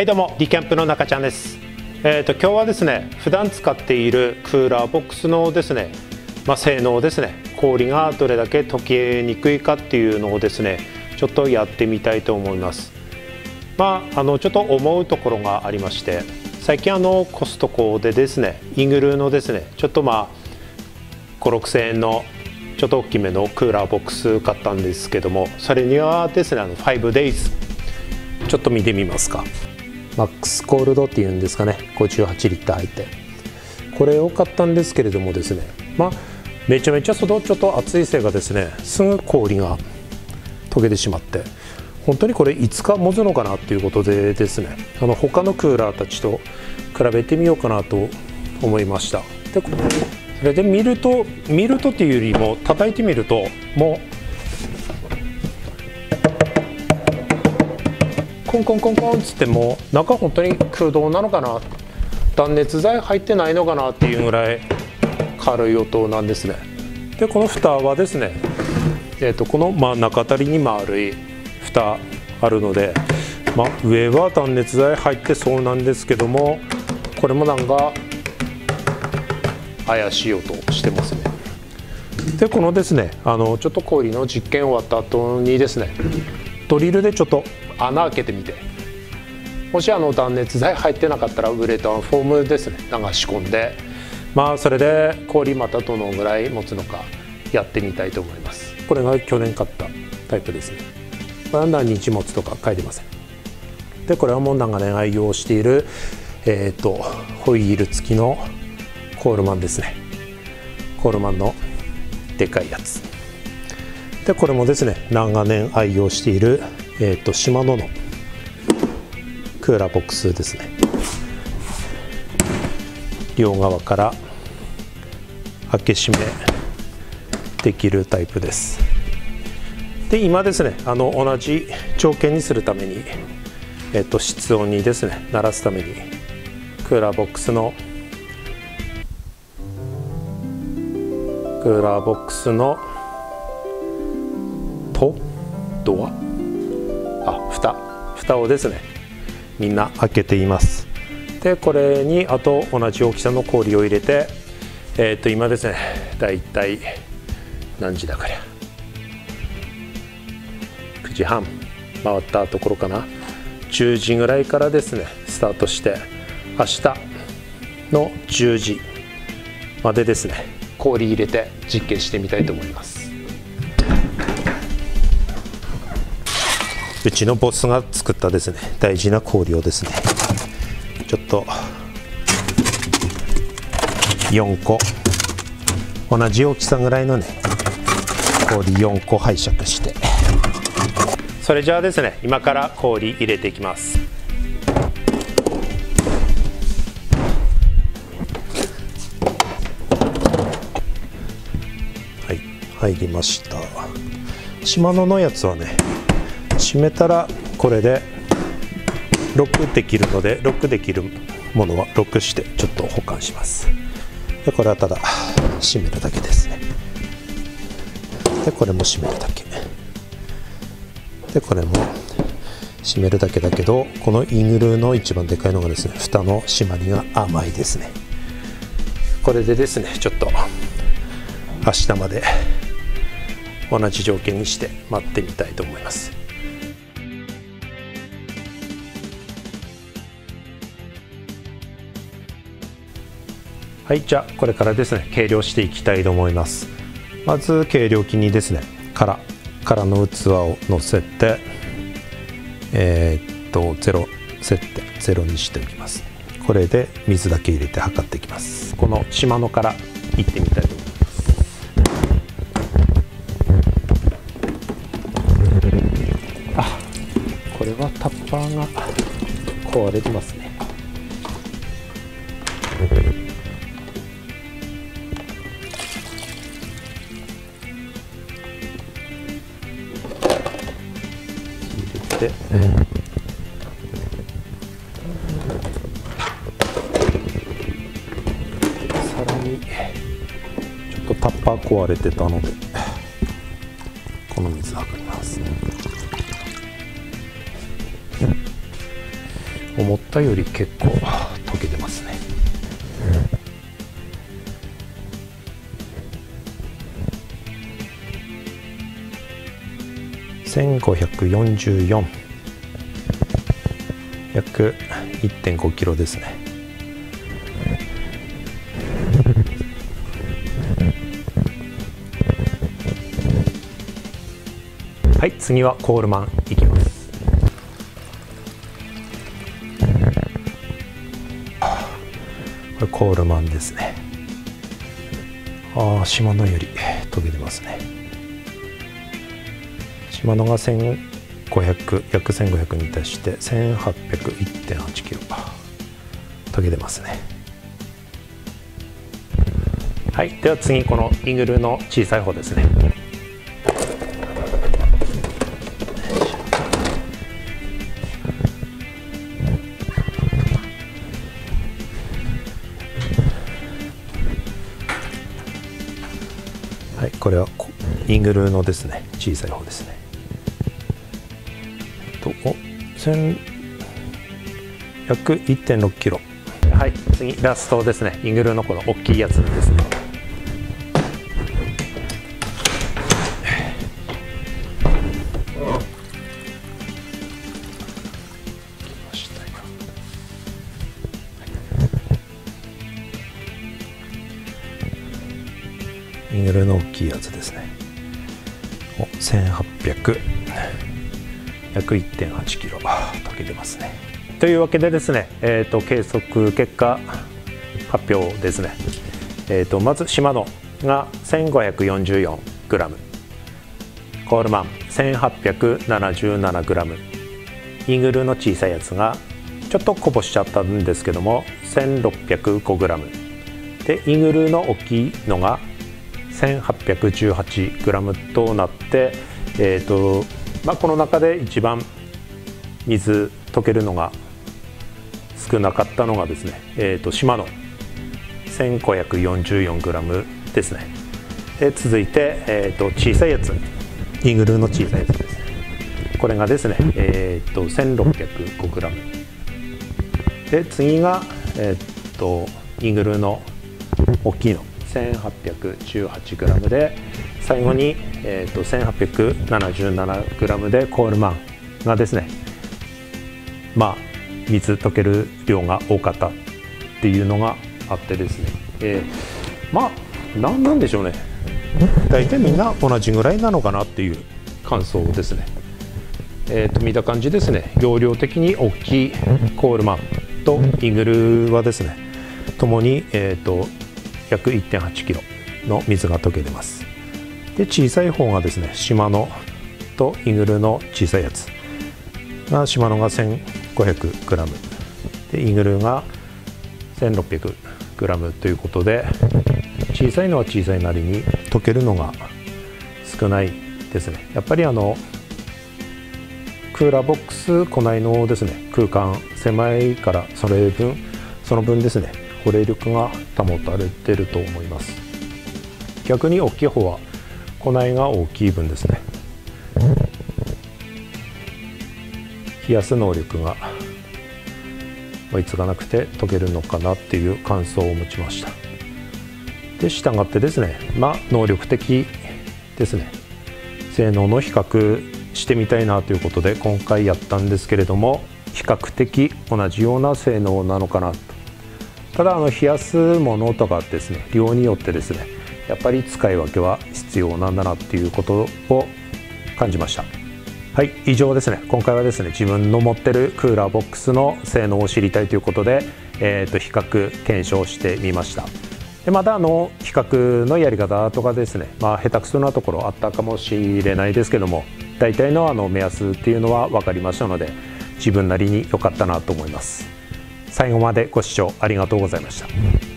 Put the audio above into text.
はいどうもリキャンプの中ちゃんです。えーと、今日はですね普段使っているクーラーボックスのですね、まあ、性能ですね氷がどれだけ溶けにくいかっていうのをですねちょっとやってみたいと思います。まああのちょっと思うところがありまして最近あのコストコでですねイングルのですねちょっとまあ56000円のちょっと大きめのクーラーボックス買ったんですけどもそれにはですねあの 5days ちょっと見てみますか。マックスコールドっていうんですかね。58リッター入って。これを買ったんですけれどもですね。まあめちゃめちゃ外ちょっと暑いせいがですねすぐ氷が溶けてしまって。本当にこれいつか持つのかなっていうことでですね。あの他のクーラーたちと比べてみようかなと思いました。でそれで見ると見るとっていうよりも叩いてみるともうコンコンコンコンっつっても中本当に空洞なのかな断熱材入ってないのかなっていうぐらい軽い音なんですね。でこの蓋はですね、えー、とこの真ん中あたりに丸い蓋あるので、ま、上は断熱材入ってそうなんですけどもこれもなんか怪しい音してますね。でこのですねあのちょっと氷の実験終わった後にですねドリルでちょっと穴開けてみて。もしあの断熱材入ってなかったらウレタンフォームですね。流し込んで。まあそれで。氷またどのぐらい持つのかやってみたいと思います。これが去年買ったタイプですね。これは何日持つとか書いてません。でこれはもう長年愛用しているえっ、ー、とホイール付きのコールマンですね。コールマンのでかいやつ。でこれもですね長年愛用している、えーと、シマノのクーラーボックスですね。両側から開け閉めできるタイプです。で今ですねあの同じ条件にするために、えっと、室温にですね鳴らすためにクーラーボックスのクーラーボックスのとドアあ蓋。蓋をですね。みんな開けています。でこれにあと同じ大きさの氷を入れてえっ、ー、と今ですね。だいたい何時だかりゃ。9時半。回ったところかな。10時ぐらいからですねスタートして明日の10時までですね氷入れて実験してみたいと思います。うちのボスが作ったですね。大事な氷をですね。ちょっと4個。同じ大きさぐらいのね氷4個拝借して。それじゃあですね今から氷入れていきます。はい入りました。シマノのやつはね閉めたらこれでロックできるのでロックできるものはロックしてちょっと保管します。でこれはただ閉めるだけですね。でこれも閉めるだけ。でこれも閉めるだけだけどこのイングルーの一番でかいのがですね蓋の閉まりが甘いですね。これでですねちょっと明日まで同じ条件にして待ってみたいと思います。はいじゃあこれからですね計量していきたいと思います。まず計量器にですね空空の器を乗せてえー、っとゼロ設定ゼロにしておきます。これで水だけ入れて測っていきます。この島のから行ってみたいと思います。あこれはタッパーが壊れてますね。入れて、さらにちょっとタッパー壊れてたのでこの水測りますね。思ったより結構溶けてますね。1544約1.5キロですね。はい次はコールマンいきます。これコールマンですね。ああ島のより溶けてますね。島のが1500約1500に対して1801.8キロ。溶けてますね。はいでは次このイーグルの小さい方ですね。はいこれはイングルのですね小さい方ですね。約1.6キロ。はい次ラストですね。イングルのこの大きいやつですね。イングルの大きいやつですね。お1800約1.8キロ溶けてますね。というわけでですね、えーと、計測結果発表ですね、えーと、まずシマノが 1544g コールマン 1877g イーグルの小さいやつがちょっとこぼしちゃったんですけども 1605g でイーグルの大きいのが 1818g となって、えーとまあ、この中で一番水溶けるのが少なかったのがですね、えーと、島の 1544g ですね。で続いて、えーと、小さいやつ。イーグルの小さいやつです。これがですね、えーと、1605g で次が、えー、とイーグルの大きいの。1818g で最後に、えーと、1877g でコールマンがですねまあ水溶ける量が多かったっていうのがあってですね、えー、まあ何なんでしょうね。大体みんな同じぐらいなのかなっていう感想ですね。えー、と見た感じですね。容量的に大きいコールマンとイグルはですねともに、えーと約1.8キロの水が溶けてます。で小さい方がですねシマノとイグルの小さいやつ。がシマノが 1500g でイグルが 1600g ということで小さいのは小さいなりに溶けるのが少ないですね。やっぱりあのクーラーボックス庫内のですね空間狭いからそれ分その分ですね保冷力が保たれてると思います。逆に大きい方は庫内が大きい分ですね。冷やす能力が追いつかなくて溶けるのかなっていう感想を持ちました。で従ってですねまあ能力的ですね。性能の比較してみたいなということで今回やったんですけれども比較的同じような性能なのかなと。ただあの冷やすものとかですね量によってですねやっぱり使い分けは必要なんだなっていうことを感じました。はい以上ですね。今回はですね自分の持ってるクーラーボックスの性能を知りたいということで、えー、と比較検証してみました。でまたあの比較のやり方とかですねまあ下手くそなところあったかもしれないですけども大体のあの目安っていうのは分かりましたので自分なりに良かったなと思います。最後までご視聴ありがとうございました。